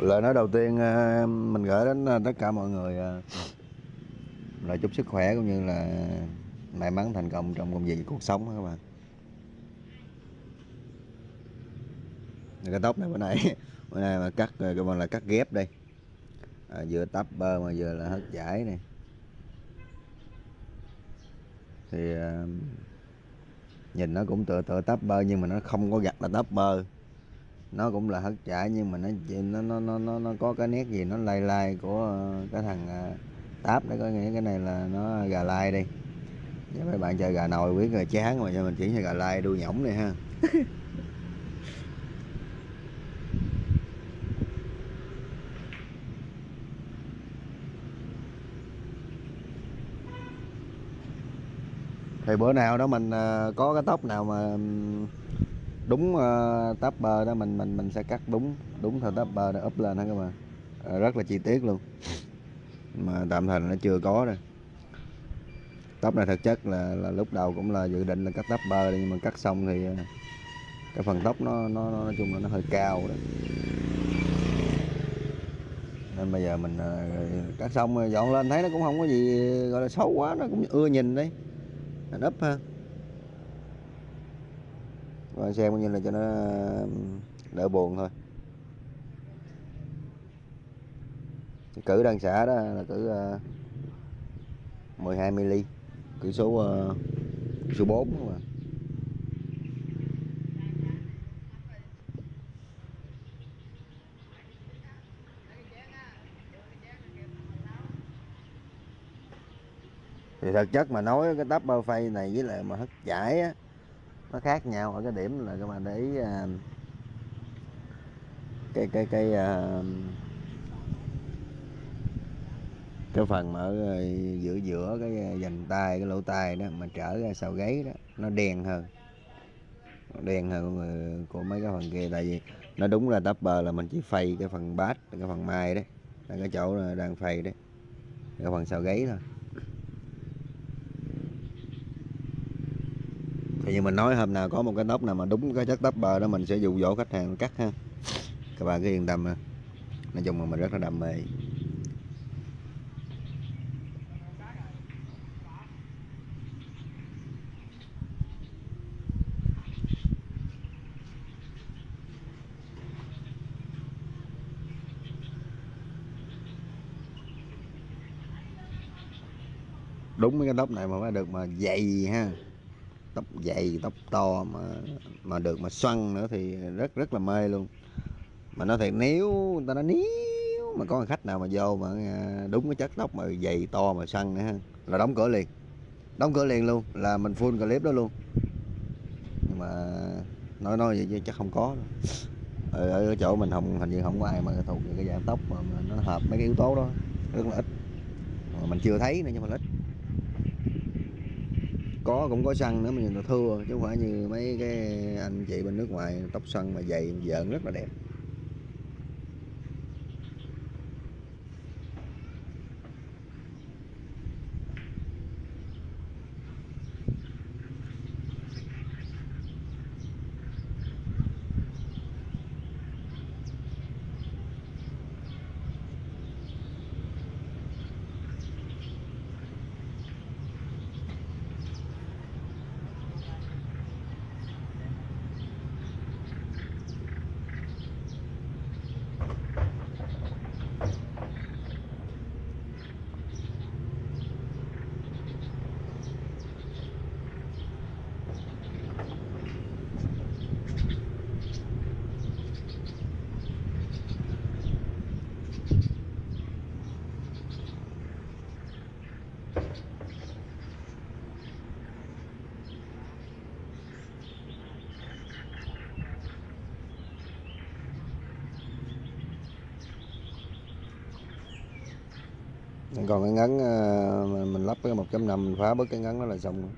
lời nói đầu tiên ờ, mình gửi đến ờ, tất cả mọi người ờ, là chúc sức khỏe cũng như là may mắn thành công trong công việc cuộc sống các bạn. Cái tóc này bữa nay bữa nay mà cắt các bạn là cắt ghép đây. À, vừa tắp bơ mà vừa là hất giải này. Thì à, nhìn nó cũng tựa tựa tắp bơ nhưng mà nó không có gặt là tắp bơ nó cũng là hất chạy nhưng mà nó nó nó nó nó, nó có cái nét gì nó lai lai của ờ, cái thằng ờ, táp đấy có nghĩa cái này là nó gà lai đi. Giờ mấy bạn chơi gà nồi biết rồi chán mà cho mình chuyển sang gà lai đuôi nhỏng này ha. Thì bữa nào đó mình ờ, có cái tóc nào mà đúng uh, tắp bờ đó mình mình mình sẽ cắt đúng đúng theo tắp bờ để úp lên đó các bạn. À, rất là chi tiết luôn. Mà tạm thời là nó chưa có rồi. Tóc này thực chất là là lúc đầu cũng là dự định là cắt tắp bờ nhưng mà cắt xong thì ờ, cái phần tóc nó nó, nó nói chung là nó hơi cao đó. Nên bây giờ mình ờ, cắt xong rồi dọn lên thấy nó cũng không có gì gọi là xấu quá nó cũng ưa nhìn đấy. Mình úp ha và xem coi như là cho nó ờ, đỡ buồn thôi. Cử đang xả đó là cử uh, 12 mm cử số uh, số 4 mà. Thì thực chất mà nói cái tắp bao phay này với lại mà hất chải á nó khác nhau ở cái điểm là các bạn để ý uh, cái cái cái uh, cái phần mà ở à, giữa giữa cái dành tay cái lỗ tai đó mà trở ra sau gáy đó nó đen hơn. Nó đen hơn của, mấy cái phần kia tại vì nó đúng là tupper là mình chỉ phay cái phần bát cái phần mai đấy là cái chỗ là đang phay đấy cái phần sau gáy thôi. Thì như mình nói, hôm nào có một cái tóc nào mà đúng cái chất tóc bờ đó, mình sẽ dụ dỗ khách hàng cắt ha. Các bạn cứ yên tâm ha. Nói chung là mình rất là đam mê. Đúng cái tóc này mà phải được mà dày ha tóc dày tóc to mà mà được mà xoăn nữa thì rất rất là mê luôn. Mà nói thiệt nếu người ta nói nếu mà có khách nào mà vô mà à, đúng cái chất tóc mà dày to mà xoăn nữa là đóng cửa liền. Đóng cửa liền luôn là mình full clip đó luôn. Nhưng mà nói nói vậy chứ chắc không có đâu. ở, ở chỗ mình không hình như không có ai mà thuộc cái dạng tóc mà, mà nó hợp mấy cái yếu tố đó rất là ít. Mà mình chưa thấy nữa nhưng mà ít có, cũng có săn nữa mà nhìn nó thưa chứ không phải như mấy cái anh chị bên nước ngoài tóc săn mà dày vợn rất là đẹp. Còn cái ngắn ờ, mình, mình lắp cái 1.5 mình phá bớt cái ngắn đó là xong rồi.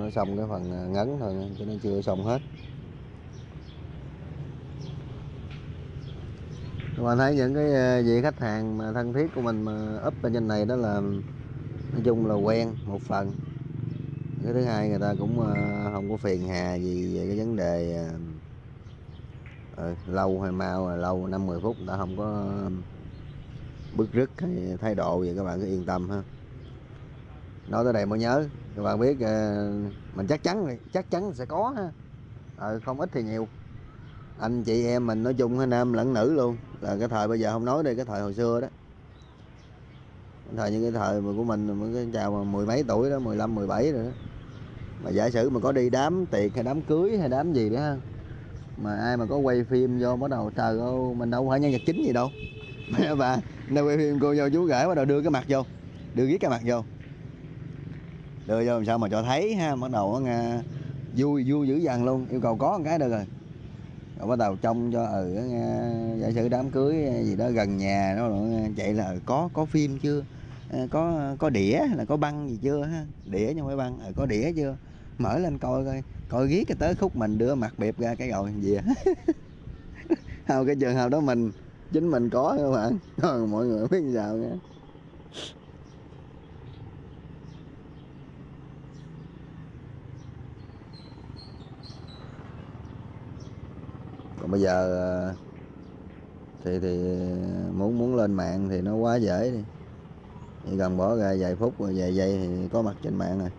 nó xong cái phần ờ, ngắn thôi cho nó chưa xong hết các bạn thấy những cái ờ, vị khách hàng mà thân thiết của mình mà up lên trên này đó là nói chung là quen một phần cái thứ hai người ta cũng không có phiền hà gì về cái vấn đề ừ, lâu hay mau lâu năm mười phút ta không có bức rứt hay thái độ vậy các bạn cứ yên tâm ha. Nói tới đây mới nhớ các bạn biết ờ, mình chắc chắn chắc chắn sẽ có ha. À, không ít thì nhiều. Anh chị em mình nói chung nam lẫn nữ luôn. Là cái thời bây giờ không nói đây cái thời hồi xưa đó. Cái thời như cái thời mà của mình mới cái chào mà mười mấy tuổi đó 15 17 rồi đó. Mà giả sử mà có đi đám tiệc hay đám cưới hay đám gì đó ha mà ai mà có quay phim vô bắt đầu trời ơi mình đâu phải nhân vật chính gì đâu. mẹ bà quay phim cô dâu chú gửi bắt đầu đưa cái mặt vô. Đưa viết cái mặt vô. Đưa vô làm sao mà cho thấy ha bắt đầu nghe vui vui dữ dằn luôn. Yêu cầu có một cái được rồi. Rồi bắt đầu trông cho ừ nghe, giả sử đám cưới gì đó gần nhà nó chạy là ừ, có có phim chưa? Ờ, có có đĩa là có băng gì chưa ha? Đĩa nhưng phải băng ừ, có đĩa chưa? Mở lên coi coi coi ghét cái tới khúc mình đưa mặt bẹp ra cái rồi gì vậy? hào cái trường hợp đó mình chính mình có các bạn? Còn mọi người biết sao nha còn bây giờ ờ, thì thì, muốn muốn lên mạng thì nó quá dễ đi. Chỉ cần bỏ ra vài phút rồi vài giây thì có mặt trên mạng rồi.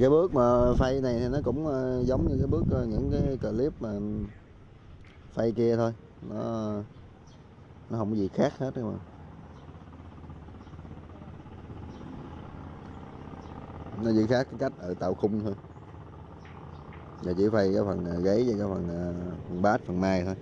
Cái bước mà phay này thì nó cũng ờ, giống như cái bước ờ, những cái clip mà phay kia thôi. Nó nó không có gì khác hết mà. Nó chỉ khác cái cách ở tạo khung thôi. Và chỉ phay cái phần ờ, gáy với cái phần phần bát phần mai thôi.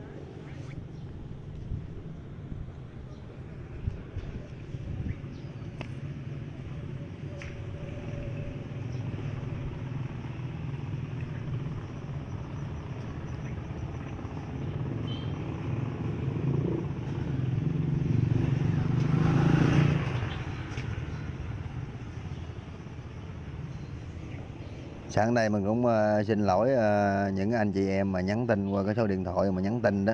Sáng nay mình cũng ờ, xin lỗi ờ, những anh chị em mà nhắn tin qua cái số điện thoại mà nhắn tin đó.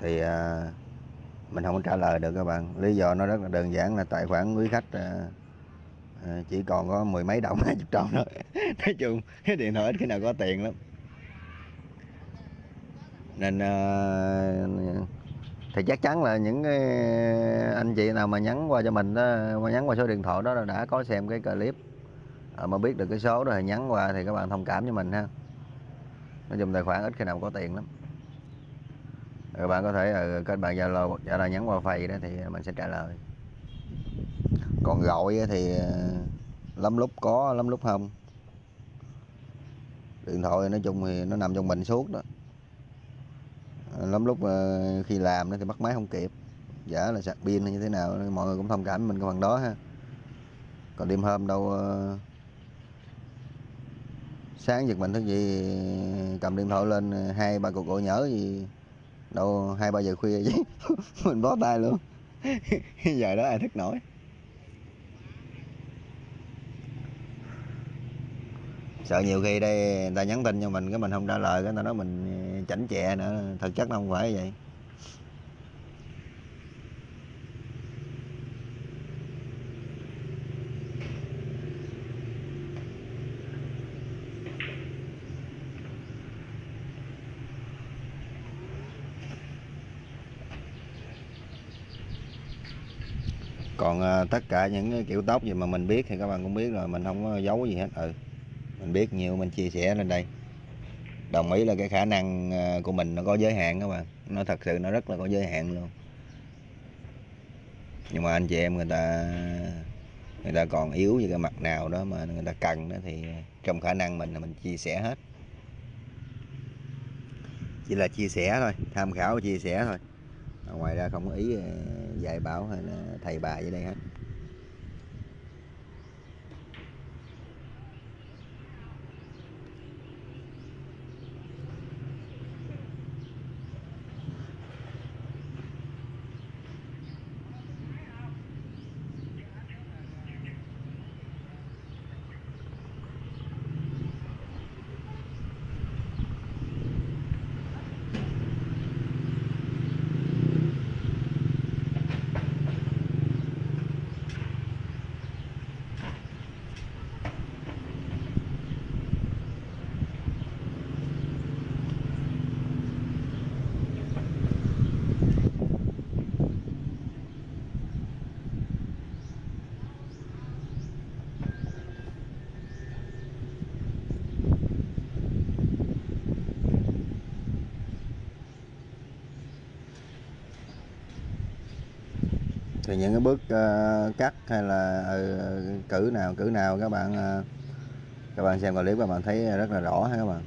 Thì ờ, mình không trả lời được các bạn. Lý do nó rất là đơn giản là tài khoản quý khách chỉ còn có mười mấy đồng, hai chục đồng thôi. Nói chung, cái điện thoại ít khi nào có tiền lắm. Nên thì chắc chắn là những cái anh chị nào mà nhắn qua cho mình đó, mà nhắn qua số điện thoại đó là đã có xem cái clip à, mà biết được cái số đó thì nhắn qua thì các bạn thông cảm cho mình ha. Nói chung tài khoản ít khi nào có tiền lắm. Các bạn có thể ờ, ở các bạn zalo hoặc zalo nhắn qua phay đó thì mình sẽ trả lời. Còn gọi thì ờ, lắm lúc có lắm lúc không. Điện thoại nói chung thì nó nằm trong mình suốt đó. Lắm lúc khi làm thì bắt máy không kịp. Giả là sạc pin hay như thế nào mọi người cũng thông cảm mình cái phần đó ha. Còn đêm hôm đâu sáng giật mình thức gì cầm điện thoại lên, hai ba cuộc gọi nhớ gì, đâu, hai ba giờ khuya chứ mình bó tay luôn. Giờ đó ai thức nổi. Sợ nhiều khi đây, người ta nhắn tin cho mình, cái mình không trả lời, cái người ta nói mình chảnh chẹ nữa. Thực chất nó không phải vậy. Còn à, tất cả những kiểu tóc gì mà mình biết thì các bạn cũng biết rồi mình không có giấu gì hết. Ừ mình biết nhiều mình chia sẻ lên đây. Đồng ý là cái khả năng à, của mình nó có giới hạn các bạn. Nó thật sự nó rất là có giới hạn luôn. Nhưng mà anh chị em người ta người ta còn yếu về cái mặt nào đó mà người ta cần đó thì trong khả năng mình là mình chia sẻ hết. Chỉ là chia sẻ thôi tham khảo chia sẻ thôi ngoài ra không có ý ờ, dạy bảo hay là thầy bà gì đây hết. Những cái bước uh, cắt hay là uh, cử nào cử nào các bạn uh, các bạn xem clip các bạn thấy rất là rõ ha các bạn.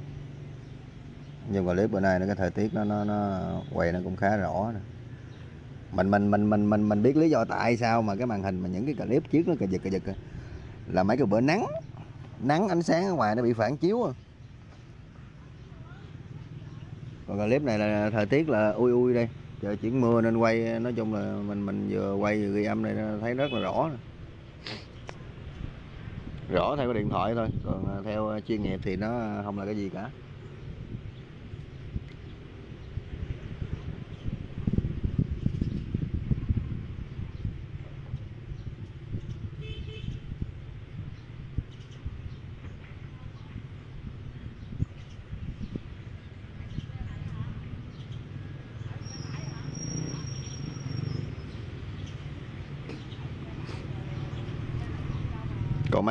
Nhưng clip bữa nay nó cái thời tiết nó nó nó quay nó cũng khá rõ nè. Mình mình mình mình mình mình biết lý do tại sao mà cái màn hình mà những cái clip trước nó cà giật cà giật là mấy cái bữa nắng nắng ánh sáng ở ngoài nó bị phản chiếu à. còn clip này là thời tiết là ui ui đây trời, chuyển mưa nên quay, nói chung là mình mình vừa quay vừa ghi âm này thấy rất là rõ rõ theo cái điện thoại thôi, còn à, theo à, chuyên nghiệp thì nó không là cái gì cả.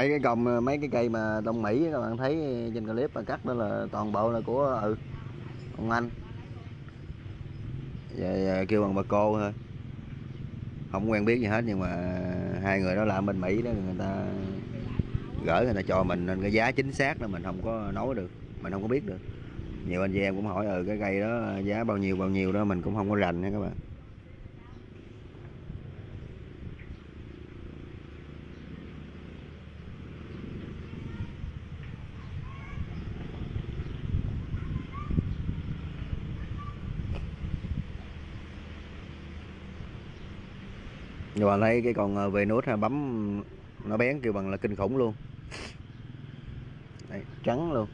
Mấy cái công, mấy cái cây mà đông mỹ các bạn thấy trên clip mà cắt đó là toàn bộ là của ừ ông anh. Về kêu bằng bà cô thôi. Không quen biết gì hết, nhưng mà hai người đó làm bên mỹ đó, người ta gửi, người ta cho mình nên cái giá chính xác là mình không có nói được, mình không có biết được. Nhiều anh chị em cũng hỏi ừ cái cây đó giá bao nhiêu bao nhiêu đó, mình cũng không có rành nha các bạn. Nhưng mà thấy cái con về nút ha bấm nó bén kêu bằng là kinh khủng luôn. Đấy, trắng luôn.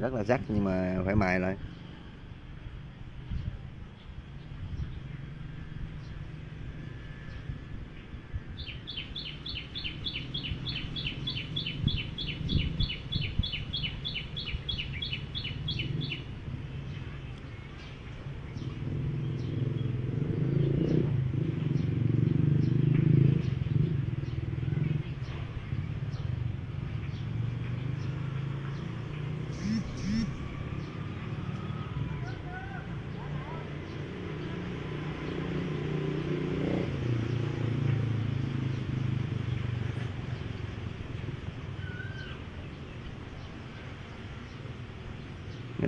Rất là rắc nhưng mà phải mài lại.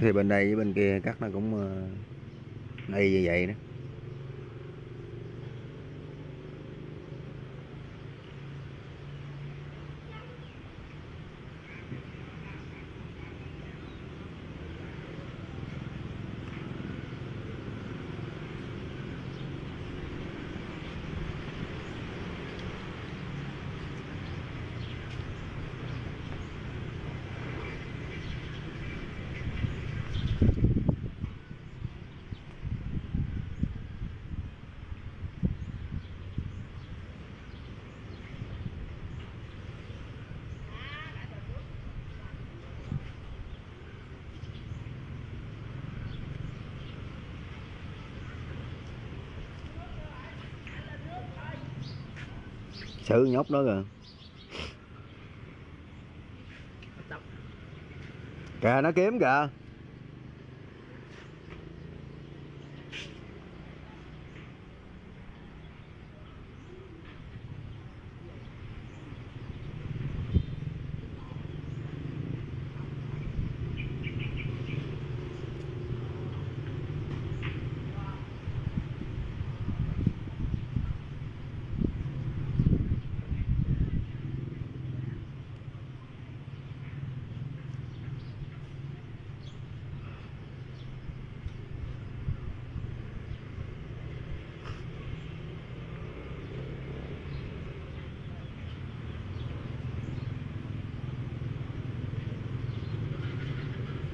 Thì bên đây với bên kia cắt nó cũng này y như vậy đó. Xử nhóc đó rồi. Kìa nó kiếm kìa.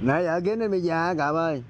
Nãy giờ kiếm đến bây giờ cậu ơi.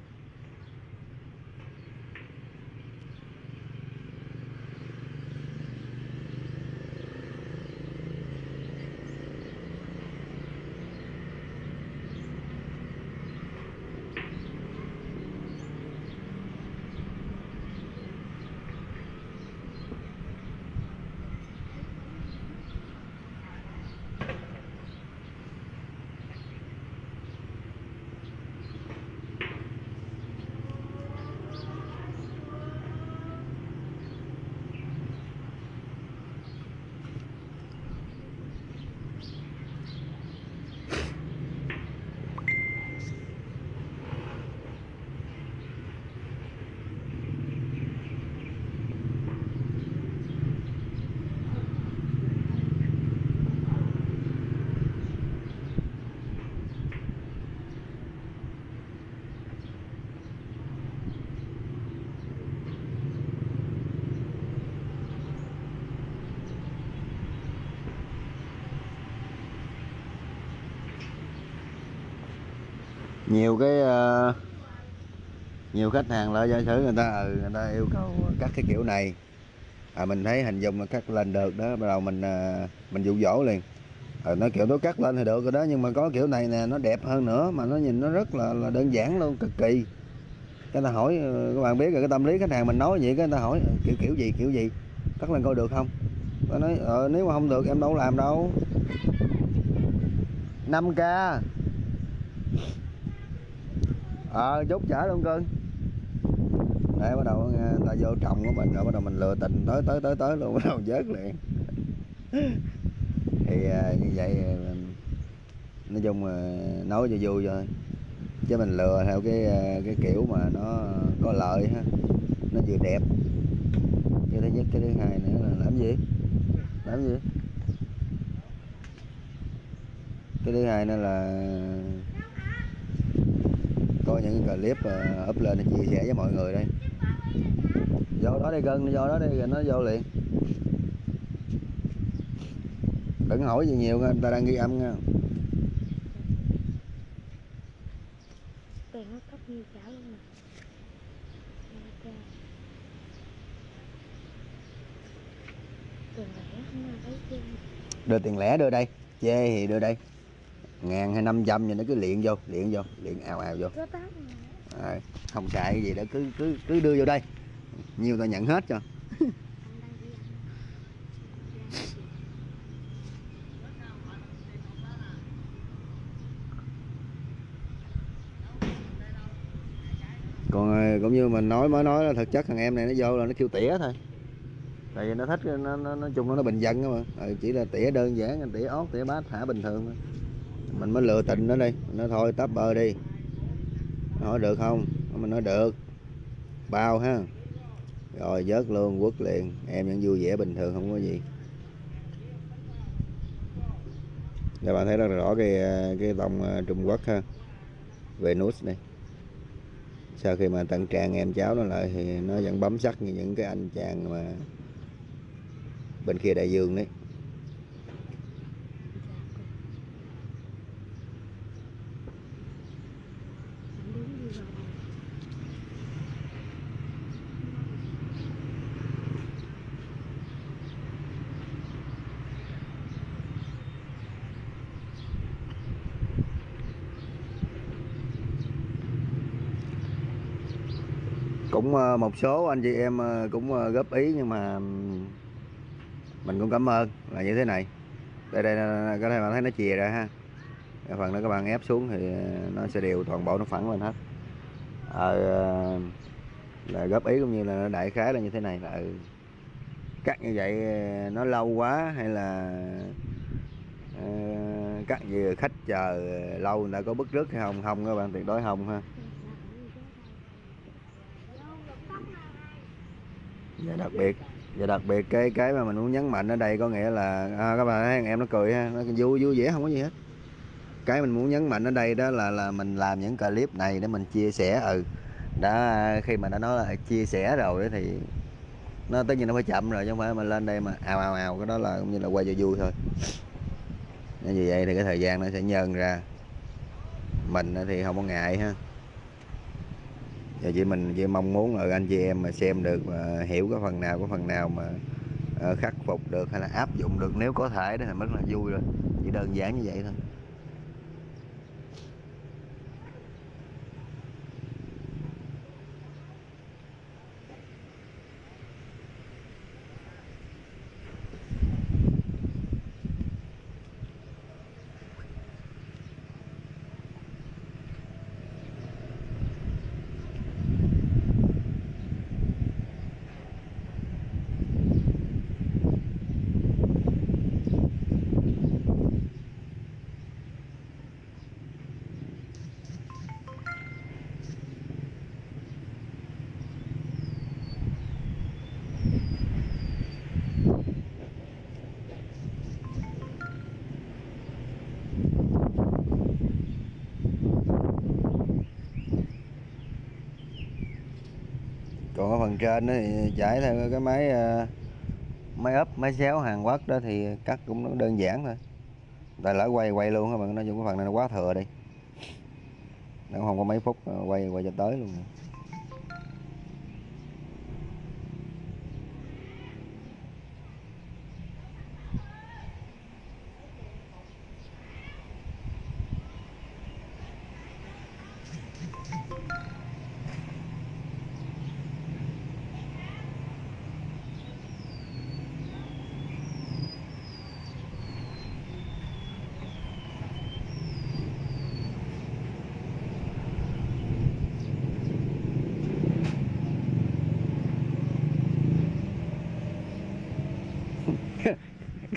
Nhiều cái uh, nhiều khách hàng lại giả sử người ta ừ, người ta yêu cầu cắt cái kiểu này. À, mình thấy hình dung là cắt lên được đó bắt đầu mình uh, mình dụ dỗ liền. Ờ, à, nó kiểu nó cắt lên thì được rồi đó nhưng mà có kiểu này nè nó đẹp hơn nữa mà nó nhìn nó rất là, là đơn giản luôn cực kỳ. Cái ta hỏi các bạn biết rồi cái tâm lý khách hàng mình nói vậy cái người ta hỏi kiểu kiểu gì kiểu gì cắt lên coi được không? Nó nói ờ, nếu mà không được em đâu làm đâu. 5k ờ à, chốt chở luôn cưng để bắt đầu ờ, ta vô trồng của mình rồi bắt đầu mình lừa tình tới tới tới tới luôn bắt đầu vớt liền. Thì à, như vậy ờ, nói chung là nói cho vui thôi. Chứ mình lừa theo cái cái kiểu mà nó có lợi ha. Nó vừa đẹp. Cái thứ nhất cái thứ hai nữa là làm gì? Làm gì? Cái thứ hai nữa là có những clip uh, up lên để chia sẻ với mọi người đây. Vô đó đi cân vô đó đi rồi nó vô liền. Đừng hỏi gì nhiều người ta đang ghi âm nha. Tiền nó cấp như trả luôn nè tiền lẻ không thấy chưa đưa tiền lẻ đưa đây chê thì đưa đây ngàn hay năm trăm vậy nó cứ liện vô liện vô liện ào ào vô. À, không xài cái gì đó cứ cứ cứ đưa vô đây. Nhiều ta nhận hết cho. Còn à, cũng như mình nói mới nói là thực chất thằng em này nó vô là nó kêu tỉa thôi. Tại vì nó thích nó, nó nói chung nó bình dân mà. Ừ, chỉ là tỉa đơn giản tỉa ốp tỉa bát thả bình thường thôi mình mới lừa tình nó đi. Nói, thôi tấp bơ đi. Nó hỏi được không? Mình nói, được. Bao ha. Rồi, vớt luôn, quất liền. Em vẫn vui vẻ bình thường, không có gì. Các bạn thấy rất là rõ cái cái dòng ờ, Trung Quốc ha. Venus này. Sau khi mà tận tràn em cháu nó lại thì nó vẫn bấm sắc như những cái anh chàng mà bên kia đại dương đấy. Cũng ờ, một số anh chị em ờ, cũng ờ, góp ý nhưng mà mình cũng cảm ơn là như thế này. Đây đây có thể bạn thấy nó chìa ra ha. Cái phần đó các bạn ép xuống thì nó sẽ đều toàn bộ nó phẳng lên hết. À, là góp ý cũng như là đại khái là như thế này là ừ, cắt như vậy nó lâu quá hay là cắt gì khách chờ lâu đã có bức rứt hay không không các bạn tuyệt đối không ha. Và đặc biệt. Và đặc biệt cái cái mà mình muốn nhấn mạnh ở đây có nghĩa là à, các bạn thấy em nó cười ha nó vui vui vẻ không có gì hết. Cái mình muốn nhấn mạnh ở đây đó là là mình làm những clip này để mình chia sẻ ừ. Đã khi mà đã nói là chia sẻ rồi thì nó tất nhiên nó phải chậm rồi chứ không phải mình lên đây mà ào ào ào cái đó là cũng như là quay cho vui thôi. Nên vì vậy thì cái thời gian nó sẽ nhân ra. Mình thì không có ngại ha. Dạ, và chỉ mình chỉ mong muốn ở anh chị em mà xem được và hiểu cái phần nào có phần nào mà ờ, khắc phục được hay là áp dụng được, nếu có thể đó thì rất là vui rồi. Chỉ đơn giản như vậy thôi còn ở phần trên thì chạy theo cái máy ờ, máy ấp máy xéo Hàn Quốc đó thì cắt cũng đơn giản thôi. Tại lỡ quay quay luôn các bạn, nói chung cái phần này nó quá thừa đi. Nó không có mấy phút ờ, quay quay cho tới luôn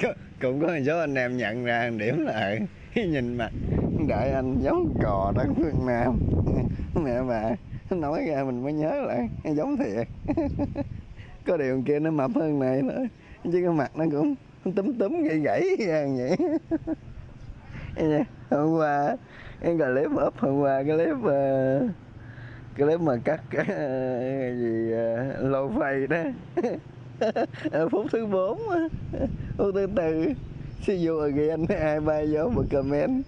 Có- cũng có một số anh em nhận ra điểm là nhìn mặt đợi anh giống cò đất phương nam mẹ bà nói ra mình mới nhớ lại giống thiệt. Có điều kia nó mập hơn này nữa chứ cái mặt nó cũng túm túm gãy gãy ra vậy. Hôm qua cái clip up hôm qua cái clip ờ, cái clip mà cắt cái ờ, gì uh, lô đó. Ờ, phút thứ 4 phút thứ tư. See you again ai ba vô một comment.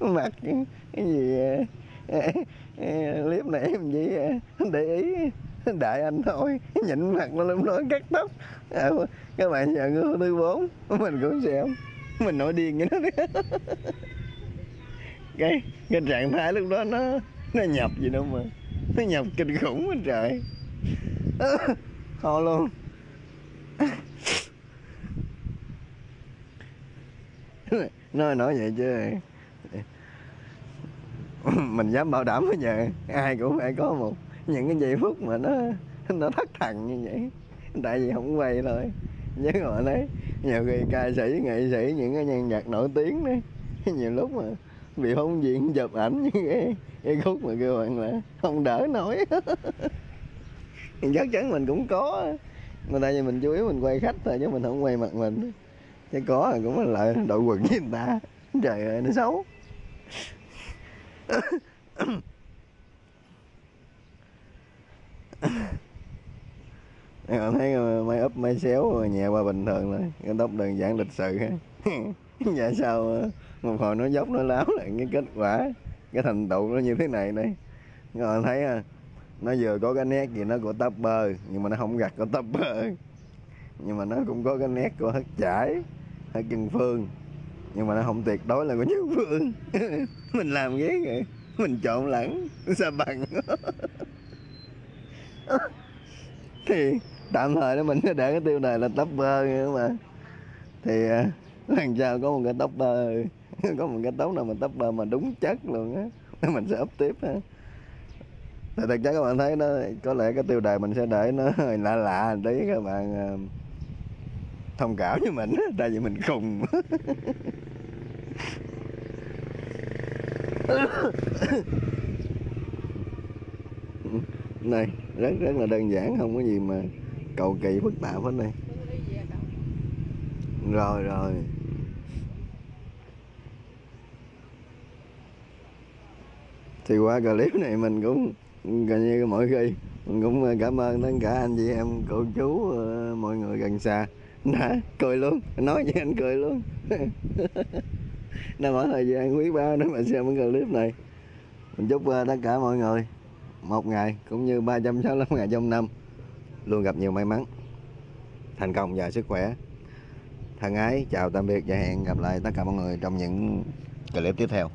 Mặt cái gì clip này em chỉ để ý. Đại anh thôi. Nhịn mặt nó lúc nói cắt tóc. À, các bạn chờ cái thứ bốn, mình cũng xem mình nổi điên cái nó, cái cái trạng thái lúc đó nó nó nhập gì đâu mà. Nó nhập kinh khủng quá trời. Thôi luôn nói nói vậy chứ. Mình dám bảo đảm với nhà ai cũng phải có một những cái giây phút mà nó nó thất thần như vậy. Tại vì không quay thôi với gọi đấy. Nhiều khi ca sĩ nghệ sĩ những cái nhân vật nổi tiếng đấy nhiều lúc mà bị phóng viên chụp ảnh những cái, cái khúc mà kêu bạn là không đỡ nổi. Chắc chắn mình cũng có mà tại vì mình chủ yếu mình quay khách thôi chứ mình không quay mặt mình. Chứ có thì cũng là lại đội quần với người ta. Trời ơi nó xấu. Em thấy máy úp máy xéo nhẹ qua bình thường thôi. Cái tóc đơn giản lịch sự. Ha dạ sao một hồi nó dốc nó láo lại cái kết quả cái thành tựu nó như thế này đây. Các thấy à, nó vừa có cái nét gì nó của bơ nhưng mà nó không gặt của bơ nhưng mà nó cũng có cái nét của hất chải hất chân phương. Nhưng mà nó không tuyệt đối là của chân phương. Mình làm ghét vậy mình trộn lẫn, sao bằng? Thì tạm thời đó mình sẽ để cái tiêu này là topper nữa mà thì à, lần sau có một cái tóc bơ có một cái tóc nào mà tóc bơ mà đúng chất luôn á, mình sẽ up tiếp ha thì thực chất các bạn thấy nó, có lẽ cái tiêu đề mình sẽ để nó hơi lạ lạ tí, các bạn ờ, thông cảm với mình tại vì mình khùng. Này, rất rất là đơn giản, không có gì mà cầu kỳ phức tạp hết này. Rồi rồi. Thì qua clip này mình cũng gần như mọi khi mình cũng ờ, cảm ơn tất cả anh chị em, cô chú ờ, mọi người gần xa. Đã cười luôn, nói với anh cười luôn. Đã mở thời gian quý ba để mà xem cái clip này. Mình chúc ờ, tất cả mọi người một ngày cũng như 365 ngày trong năm luôn gặp nhiều may mắn, thành công và sức khỏe. Thân ái, chào tạm biệt và hẹn gặp lại tất cả mọi người trong những clip tiếp theo.